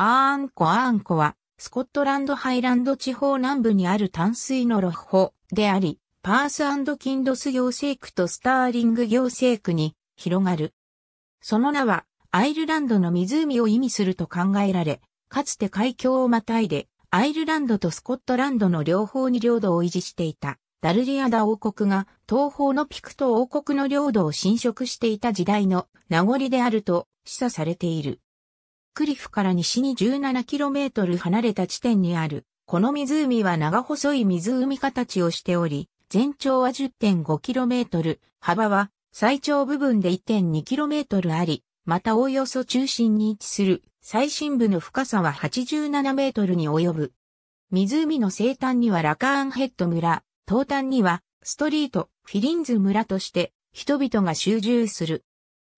アーンコアーンコは、スコットランドハイランド地方南部にある淡水のロッホであり、パースキンドス行政区とスターリング行政区に広がる。その名は、アイルランドの湖を意味すると考えられ、かつて海峡をまたいで、アイルランドとスコットランドの両方に領土を維持していた、ダルリアダ王国が東方のピクト王国の領土を侵食していた時代の名残であると示唆されている。クリフから西に 17km 離れた地点にある。この湖は長細い湖形をしており、全長は 10.5km、幅は最長部分で 1.2km あり、またおおよそ中心に位置する最深部の深さは 87m に及ぶ。湖の西端にはラカーンヘッド村、東端にはストリート、フィリンズ村として人々が集中する。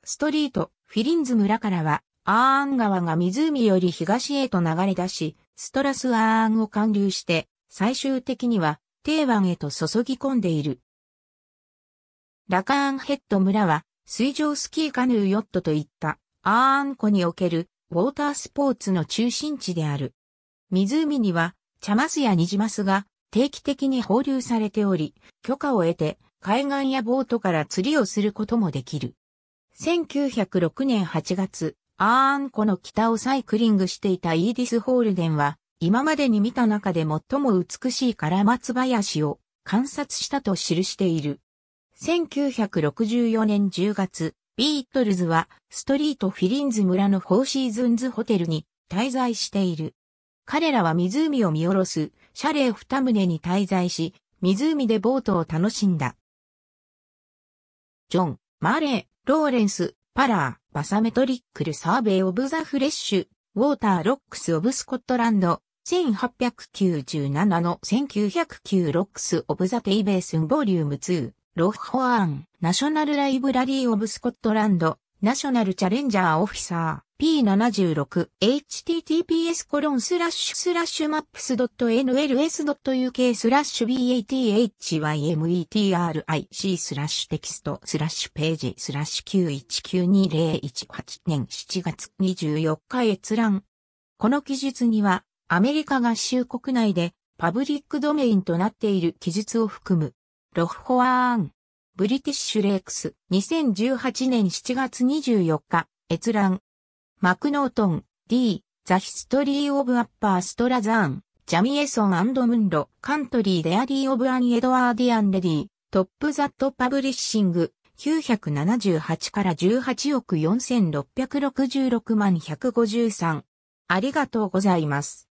ストリート、フィリンズ村からはアーン川が湖より東へと流れ出し、ストラスアーンを貫流して、最終的には、堤湾へと注ぎ込んでいる。ラカーンヘッド村は、水上スキーカヌーヨットといったアーン湖におけるウォータースポーツの中心地である。湖には、茶マスやニジマスが定期的に放流されており、許可を得て海岸やボートから釣りをすることもできる。1906年8月、アーン湖の北をサイクリングしていたイーディス・ホールデンは、今までに見た中で最も美しいカラマツ林を観察したと記している。1964年10月、ビートルズはストリートフィリンズ村のフォーシーズンズホテルに滞在している。彼らは湖を見下ろすシャレー二棟に滞在し、湖でボートを楽しんだ。ジョン、マレー、ローレンス、パラー、バサメトリックルサーベイオブザフレッシュ、ウォーターロックスオブスコットランド、1897の1909ロックスオブザテイベースンボリューム2、ロッホアーン、ナショナルライブラリーオブスコットランド、ナショナルチャレンジャーオフィサー P76 https コロンスラッシュスラッシュマップス .nls.uk スラッシュ bathymetric スラッシュテキストスラッシュページスラッシュ9192018年7月24日閲覧。この記述にはアメリカ合衆国内でパブリックドメインとなっている記述を含む Loch Earn British Lakes、2018年7月24日、閲覧。マクノートン、D、 The History of Upper Strathearn、Jamieson and Munro、Country Diary of an Edwardian Lady、Top That Publishing、978から18億4666万153。ありがとうございます。